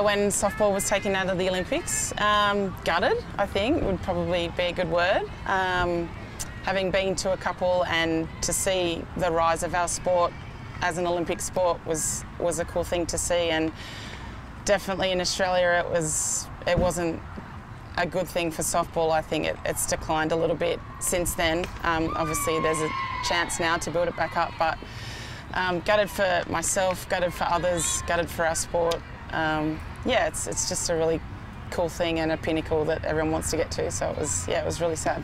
When softball was taken out of the Olympics, um, gutted, I think, would probably be a good word. Um, having been to a couple and to see the rise of our sport as an Olympic sport was, was a cool thing to see and definitely in Australia it, was, it wasn't a good thing for softball. I think it, it's declined a little bit since then. Um, obviously there's a chance now to build it back up but um, gutted for myself, gutted for others, gutted for our sport. Um, yeah, it's, it's just a really cool thing and a pinnacle that everyone wants to get to. So it was, yeah, it was really sad.